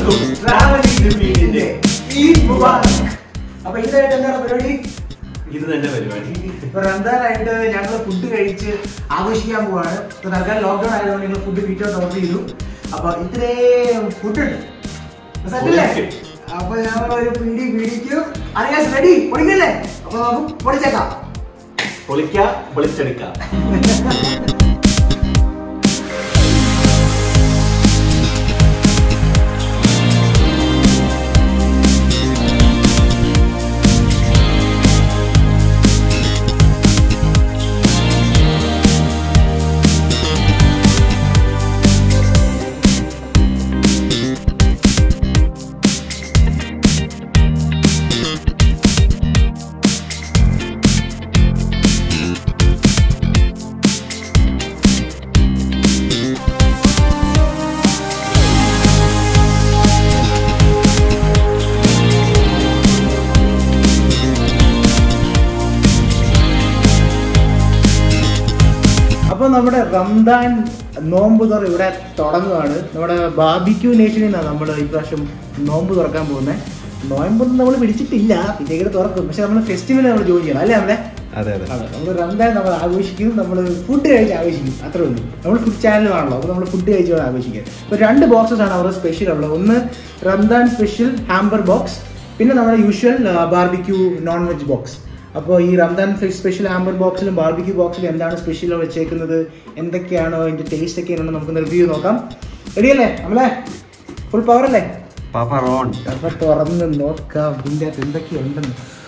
എല്ലാവർക്കും ട്രാവലിംഗ് റിപ്പീറ്റിന്റെ ഈദ് മുബാറക് അപ്പൊ ഇതായിട്ട് എന്താണ് പരിപാടി? ഇത് തന്നെ പരിപാടി. ഇപ്പൊ റംസാനായിട്ട് ഞങ്ങൾ ഫുഡ് കഴിച്ച് ആഘോഷിക്കാൻ പോവാണ്. ഇപ്പൊ തൽക്കാലം ലോക്ക്ഡൌൺ ആയതുകൊണ്ട് ഞങ്ങൾ ഫുഡ് വീട്ടിലോട്ട് ഓർഡർ ചെയ്തു. അപ്പൊ ഇത്രയും ഫുഡ് ഉണ്ട്. അപ്പൊ ഞങ്ങൾ ഒരു പീടി പീടിക്കും അറിയാൻ റെഡി പൊളിക്കല്ലേ? അപ്പൊ നമുക്ക് പൊളിച്ചേക്കാം. പൊളിക്കാം പൊളിച്ചെടുക്ക. നമ്മുടെ റംദാൻ നോമ്പ് തുറ ഇവിടെ തുടങ്ങുകയാണ്. നമ്മുടെ ബാബിക്യൂ നേഷനിൽ നിന്നാണ് നമ്മൾ ഇപ്രാവശ്യം നോമ്പ് തുറക്കാൻ പോകുന്നത് നോയമ്പൊന്നും നമ്മൾ പിടിച്ചിട്ടില്ല പിന്നീട് തുറക്കും. പക്ഷെ നമ്മൾ ഫെസ്റ്റിവൽ നമ്മൾ ജോയിൻ ചെയ്യണം. അല്ലേ നമ്മളെ അതെ അതെ. നമ്മൾ റംദാൻ നമ്മൾ ആഘോഷിക്കും നമ്മൾ ഫുഡ് കഴിച്ച് ആഘോഷിക്കും. അത്രേ ഉള്ളൂ. നമ്മൾ ഫുഡ് ചാനലാണല്ലോ അപ്പോൾ നമ്മൾ ഫുഡ് കഴിച്ച് ആഘോഷിക്കുക അപ്പോൾ രണ്ട് ബോക്സസ് ആണ് അവരുടെ സ്പെഷ്യൽ ഉള്ളത്. ഒന്ന് റംദാൻ സ്പെഷ്യൽ ഹാമ്പർ ബോക്സ് പിന്നെ നമ്മുടെ usual barbecue non veg box അപ്പോൾ ഈ റംദാൻ സ്പെഷ്യൽ ഹാമ്പർ ബോക്സിലും ബാർബിക്യൂ ബോക്സിലും എന്താണ് സ്പെഷ്യൽ വെച്ചേക്കുന്നത്? എന്തൊക്കെയാണോ അതിന്റെ ടേസ്റ്റ് ഒക്കെ ഉണ്ടെന്ന് നമുക്ക് റിവ്യൂ നോക്കാം. റെഡിയല്ലേ നമ്മളെ? ഫുൾ പവർ അല്ലേ? തുറന്ന് നോക്കാം. ഇതിന്റെ അകത്ത് എന്തൊക്കെയുണ്ടെന്ന്.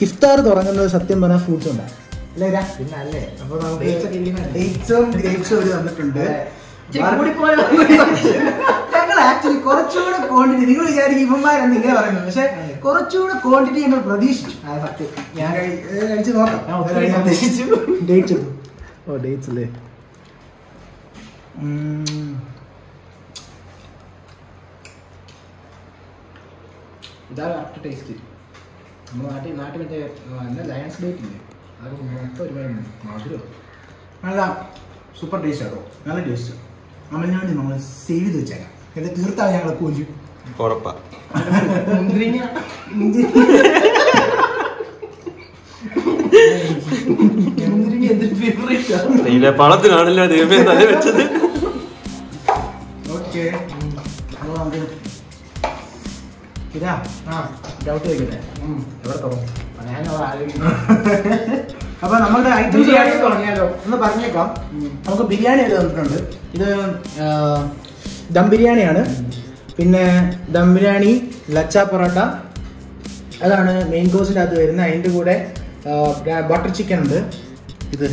ഇഫ്താർ തുടങ്ങുന്നത് സത്യം പറഞ്ഞാൽ ഫ്രൂട്ട്സ് ഉണ്ടാകും അല്ലേ അപ്പോൾ നമുക്ക്? ഡേറ്റ്സും ഗ്രേപ്സും തന്നിട്ടുണ്ട് ഞങ്ങൾ ആക്ച്വലി കുറച്ചുകൂടെ ക്വാണ്ടിറ്റി നിങ്ങൾ വിചാരിക്കും ഇവന്മാരെന്ന് ഇങ്ങനെ പറയുന്നത് പക്ഷെ കുറച്ചുകൂടെ ക്വാണ്ടിറ്റി ഞങ്ങൾ പ്രതീക്ഷിച്ചു. ഞാൻ നോക്കാം. ഡേറ്റ്സ് ഓ ഡേറ്റ്സ് അല്ലേ? ഉം. ഇതാണ് ടേസ്റ്റ് നമ്മുടെ നാട്ടിൽ നാട്ടിൽ മറ്റേ ആ, എന്നാ ലയൺസ് ഡേറ്റ് ഇല്ലേ? അത് മൊത്തം ഒരുപാട് മധുരോ. നല്ല സൂപ്പർ ടേസ്റ്റ് ആട്ടോ. നല്ല ടേസ്റ്റ് അമ്മലിന് വേണ്ടി നമ്മൾ സേവ് ചെയ്ത് വെച്ചേക്കാം. എന്നിട്ട് തീർത്താൽ ഞങ്ങളെ കൊല്ലും ഉറപ്പാ. മുന്തിരിങ്ങ. മുന്തിരിങ്ങ എന്തൊരു ഫേവറേറ്റ് ദൈവ പണത്തിനാണല്ലോ ദൈവമേ തല വെച്ചത് ഓക്കെ അപ്പോൾ നമുക്ക് ഇതാ. ആ ഡൗട്ട് ചോദിക്കട്ടെ? ഉം. എവിടെ തുടങ്ങും ഞാൻ ആലോചിക്കുന്നു. അപ്പൊ നമ്മുടെ ഐറ്റംസ് തുടങ്ങിയാലോ? ഒന്ന് പറഞ്ഞേക്കാം. നമുക്ക് ബിരിയാണി ആയിട്ട് തന്നിട്ടുണ്ട് ഇത് ദം ബിരിയാണിയാണ്. പിന്നെ ദം ബിരിയാണി ലച്ച പൊറോട്ട. അതാണ് മെയിൻ കോഴ്സിന്റെ അകത്ത് വരുന്നത്. അതിന്റെ കൂടെ ബട്ടർ ചിക്കൻ ഉണ്ട്. ഇത്.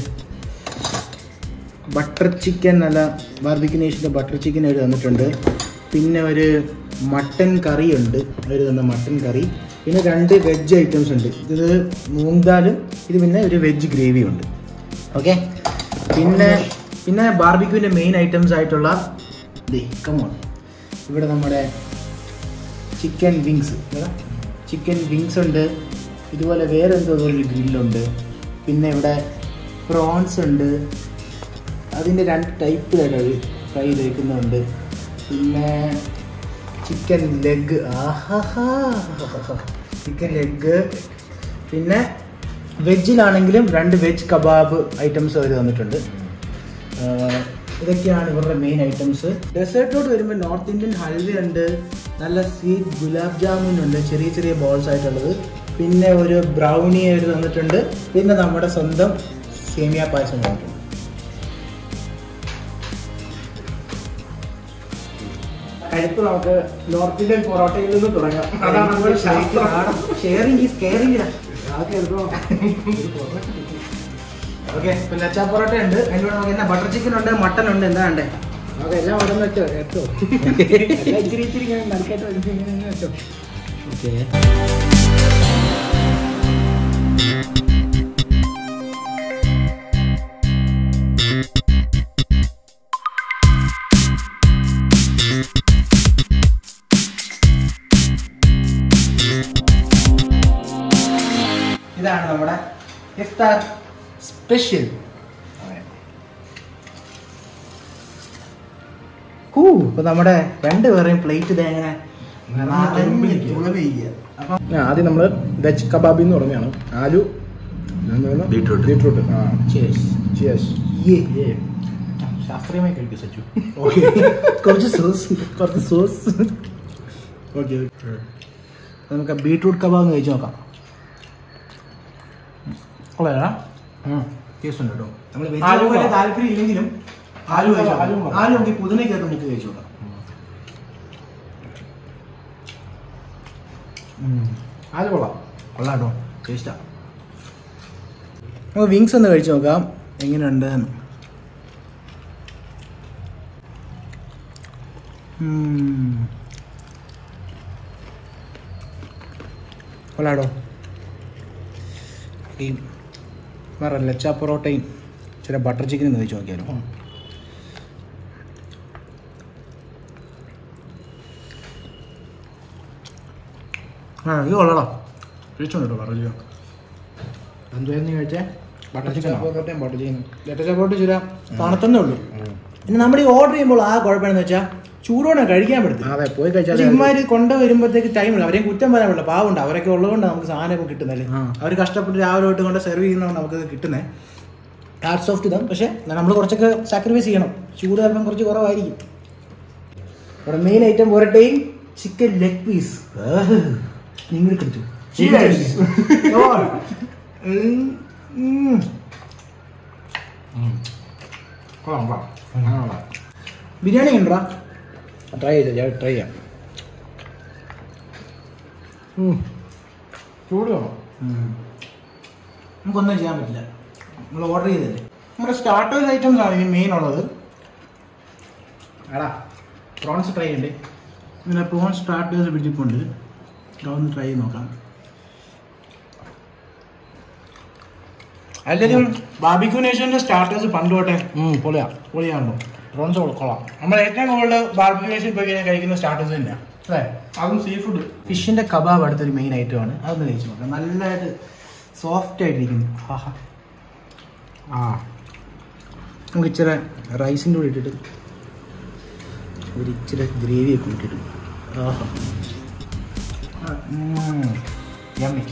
ബട്ടർ ചിക്കൻ അല്ല ബാർബിക്കിനേഷന്റെ ബട്ടർ ചിക്കൻ അവർ തന്നിട്ടുണ്ട്. പിന്നെ ഒരു മട്ടൻ കറി ഉണ്ട്. അവർ തന്ന മട്ടൻ കറി. പിന്നെ രണ്ട് വെജ് ഐറ്റംസ് ഉണ്ട്. ഇത് മൂങ് ദാലും ഇത് പിന്നെ ഒരു വെജ് ഗ്രേവിയും ഉണ്ട്. ഓക്കെ പിന്നെ പിന്നെ ബാർബിക്യൂവിന്റെ മെയിൻ ഐറ്റംസ് ആയിട്ടുള്ള ദേ കമോൺ ഇവിടെ നമ്മുടെ ചിക്കൻ വിങ്സ് ചിക്കൻ വിങ്സ് ഉണ്ട്. ഇതുപോലെ വേറെ എന്തോ ഒരു ഗ്രില്ലുണ്ട് പിന്നെ ഇവിടെ പ്രോൺസ് ഉണ്ട്. അതിന്റെ രണ്ട് ടൈപ്പ് അവർ ഫ്രൈ വയ്ക്കുന്നുണ്ട് പിന്നെ ചിക്കൻ ലെഗ് ചിക്കൻ ലെഗ് പിന്നെ വെജിലാണെങ്കിലും രണ്ട് വെജ് കബാബ് ഐറ്റംസ് അവർ തന്നിട്ടുണ്ട്. ഇതൊക്കെയാണ് ഇവരുടെ മെയിൻ ഐറ്റംസ് ഡെസേർട്ടോട്ട് വരുമ്പോൾ നോർത്ത് ഇന്ത്യൻ ഹൽവ ഉണ്ട്. നല്ല സ്വീറ്റ് ഗുലാബ് ജാമുൻ ഉണ്ട്. ചെറിയ ചെറിയ ബോൾസ് ആയിട്ടുള്ളത്. പിന്നെ ഒരു ബ്രൗണി അവർ തന്നിട്ടുണ്ട്. പിന്നെ നമ്മുടെ സ്വന്തം സേമിയ പായസം തന്നിട്ടുണ്ട്. കഴിപ്പ് നമുക്ക് നോർത്ത് ഇന്ത്യൻ പൊറോട്ടയിൽ നിന്ന് തുടങ്ങാം. അതാണ് നമ്മൾ ഷെയറിംഗ് ഈസ് കെയറിംഗ് ഓക്കെ പിന്നെ അച്ചാ പൊറോട്ട ഉണ്ട്. അതിന്റെ കൂടെ നമുക്ക് എന്താ? ബട്ടർ ചിക്കൻ ഉണ്ട് മട്ടൺ ഉണ്ട് എന്താ വേണ്ടേ? നമുക്ക് എല്ലാം നിന്ന് വെച്ചോ കേട്ടോ ഇച്ചിരി ഇച്ചിരി ഇങ്ങനെ നടുക്കായിട്ട് വെച്ചോ. ഓക്കെ. Iftar special. ഹൂ ഇപ്പൊ നമ്മുടെ രണ്ടുപേരെയും പ്ലേറ്റ് തേങ്ങനെ ആദ്യം നമ്മൾ വെജ് കബാബി എന്ന് പറഞ്ഞാണ്. ആലു ബീട്രൂട്ട്. ബീട്രൂട്ട്. ആ. ശാസ്ത്രീയമായി കഴിക്കും സച്ചു. ഓക്കെ കുറച്ച് സോസ് കുറച്ച് സോസ് ഓക്കെ നമുക്ക് ബീട്രൂട്ട് കബാബ് കഴിച്ച് നോക്കാം. ടേസ്റ്റ് ഉണ്ട് കേട്ടോ നമ്മൾ താല്പര്യം ഇല്ലെങ്കിലും ആലു കഴിച്ചു? ആലു നമുക്ക് പുതിനയ്ക്കകത്ത് നമുക്ക് കഴിച്ചു? ഉം. ആലു കൊള്ളാം. കൊള്ളാം കേട്ടോ ടേസ്റ്റാ നമുക്ക് വിങ്സ് ഒന്ന് കഴിച്ചു നോക്കാം. എങ്ങനെയുണ്ട്. കൊള്ളാടോ ഈ വേറെ ലച്ച പൊറോട്ടയും ചില ബട്ടർ ചിക്കനും കഴിച്ചു നോക്കിയാലോ? ആ ഇത് കൊള്ളടാ. കഴിച്ചോണ്ടോ ബട്ടർ ചിക്കൻ എന്തുവായിരുന്നു കഴിച്ചേ? ബട്ടർ ചിക്കൻ പൊറോട്ടയും ബട്ടർ ചിക്കൻ ലച്ച പൊറോട്ട ചില തണുത്തന്നേ ഉള്ളൂ. പിന്നെ നമ്മൾ ഈ ഓർഡർ ചെയ്യുമ്പോൾ ആ കുഴപ്പമെന്ന് വെച്ചാൽ ചൂടോടെ കഴിക്കാൻ പറ്റത്തില്ല. അതെ പോയി കഴിച്ചാൽ പക്ഷെ ഇമാര് കൊണ്ടുവരുമ്പോഴത്തേക്ക് ടൈമില്ല അവരെയും കുറ്റം പറയാൻ പറ്റില്ല. പാവുണ്ട് അവരൊക്കെ ഉള്ളതുകൊണ്ട് നമുക്ക് സാധനമൊക്കെ കിട്ടുന്നല്ലേ അവർ കഷ്ടപ്പെട്ട് രാവിലെ തൊട്ട് കൊണ്ട് സെർവ് ചെയ്യുന്നതാണ് നമുക്ക് കിട്ടുന്നത് ഹാർട്സ് ഓഫ് ഇതാണ് പക്ഷേ നമ്മൾ കുറച്ചൊക്കെ സാക്രിഫൈസ് ചെയ്യണം. ചൂട് കാരണം കുറച്ച് കുറവായിരിക്കും. ഇവിടെ മെയിൻ ഐറ്റം പോരട്ടെ ചിക്കൻ ലെഗ് പീസ് നിങ്ങൾ കിട്ടു കൊള്ളാം. ബിരിയാണി ഉണ്ടോ ട്രൈ ചെയ്ത് ഞാൻ ട്രൈ ചെയ്യാം. ചൂട്? വേണം നമുക്കൊന്നും ചെയ്യാൻ പറ്റില്ല. നമ്മൾ ഓർഡർ ചെയ്തില്ലേ നമ്മുടെ സ്റ്റാർട്ടേഴ്സ് ഐറ്റംസ് ആണ് ഇനി മെയിൻ ഉള്ളത്. എടാ പ്രോൺസ് ട്രൈ ചെയ്യണ്ടേ? ഇങ്ങനെ പ്രോൺസ് സ്റ്റാർട്ടേഴ്സ് പിടിച്ചിട്ടുണ്ട്. അതൊന്ന് ട്രൈ ചെയ്ത് നോക്കാം. അല്ലെങ്കിൽ ബാബിക്യൂ നേഷന്റെ സ്റ്റാർട്ടേഴ്സ് പണ്ട് തൊട്ടേ പൊളിയാ. പൊളിയാണല്ലോ. പ്രോൺസ് കൊള്ളാം നമ്മൾ ഏറ്റവും കൂടുതൽ ബാർബിക്യൂ നേഷൻ ഇപ്പോൾ ഇങ്ങനെ കഴിക്കുന്ന സ്റ്റാർട്ടേഴ്സ് തന്നെയാണ് അല്ലേ? അതും സീ ഫുഡ് ഫിഷിന്റെ കബാബ് അടുത്തൊരു മെയിൻ ഐറ്റം ആണ്. അതൊന്ന് കഴിച്ചു നോക്കാം. നല്ലതായിട്ട് സോഫ്റ്റ് ആയിട്ടിരിക്കുന്നു. ആഹാ ആ. നമുക്ക് ഇച്ചിരി റൈസിന്റെ കൂടെ ഇട്ടിട്ട് ഒരു ഇച്ചിരി ഗ്രേവിയൊക്കെ ഇട്ടിട്ട്. ആഹാ. യമ്മി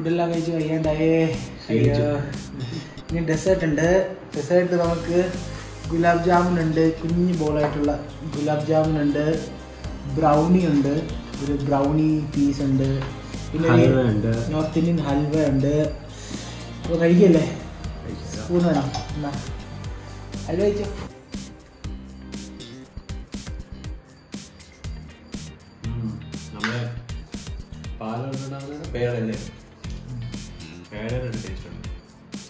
ഫുഡെല്ലാം കഴിച്ച് കഴിയാണ്ടായേ. ഇനി ഡെസേർട്ട് ഉണ്ട്. ഡെസേർട്ട് നമുക്ക് ഗുലാബ് ജാമുൻ ഉണ്ട്. കുഞ്ഞു ബോളായിട്ടുള്ള ഗുലാബ് ജാമുൻ ഉണ്ട്. ബ്രൗണി ഉണ്ട്. ഒരു ബ്രൗണി പീസ് ഉണ്ട്. പിന്നെ. നോർത്ത് ഇന്ത്യൻ ഹൽവ ഉണ്ട്. അപ്പോൾ കഴിക്കല്ലേ? സ്പൂൺ വേണം. എന്നാ. ഹൽവ കഴിച്ചോ. പാലുണ്ടാകുന്ന പേടല്ലേ പേടയുടെ ടേസ്റ്റ് ഉണ്ട്.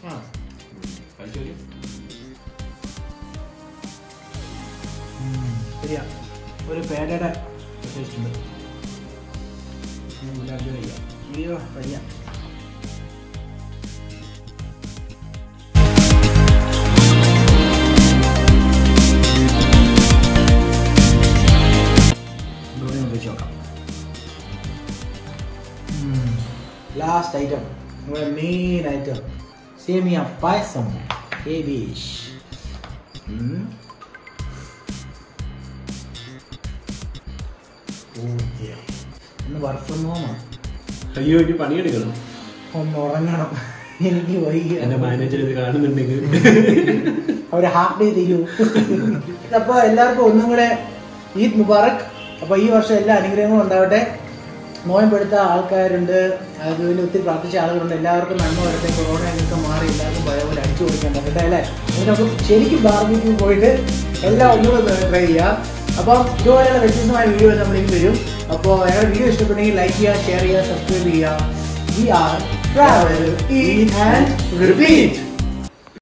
ആ. കഴിച്ചു ഉം, ശരിയാ. ഒരു പേടയുടെ ടേസ്റ്റ് ഉണ്ട്. അയ്യോ കഴിയാം ഒന്ന് കഴിച്ച് നോക്കാം. ലാസ്റ്റ് ഐറ്റം നമ്മുടെ മെയിൻ ഐറ്റം സേമിയ പായസം ഹേബീഷ് ഇന്ന് വർക്ക് ഫ്രം ഹോമാണ് അയ്യോ ഇനി പണിയെടുക്കണം ഒന്ന് ഉറങ്ങണം എനിക്ക് വൈകി എന്റെ മാനേജർ ഇത് കാണുന്നുണ്ടെങ്കിൽ. ഒരു ഹാഫ് ഡേ തരൂ അപ്പോൾ എല്ലാവർക്കും ഒന്നും കൂടെ ഈദ് മുബാറക്. അപ്പോൾ ഈ വർഷം എല്ലാ അനുഗ്രഹങ്ങളും ഉണ്ടാവട്ടെ. നോയമ്പെടുത്ത ആൾക്കാരുണ്ട്. അതുപോലെ ഒത്തിരി പ്രാർത്ഥിച്ച ആളുകളുണ്ട്. എല്ലാവർക്കും നന്മ വരട്ടെ. കൊറോണ എന്നൊക്കെ മാറി. എല്ലാവർക്കും ഭയപോലെ പോലെ അടിച്ചു കൊടുക്കേണ്ട കേട്ടോ അല്ലേ? അതിനൊക്കെ ശരിക്കും ബാർബിക്ക് പോയിട്ട് എല്ലാം ഒന്നുകൂടെ ട്രൈ ചെയ്യാം. അപ്പം ഇതുപോലെയുള്ള വ്യത്യസ്തമായ വീഡിയോ നമ്മളിലേക്ക് വരും. അപ്പോൾ ഞങ്ങളുടെ വീഡിയോ ഇഷ്ടപ്പെട്ടെങ്കിൽ ലൈക്ക് ചെയ്യുക ഷെയർ ചെയ്യുക സബ്സ്ക്രൈബ് ചെയ്യുക. We are travel eat and repeat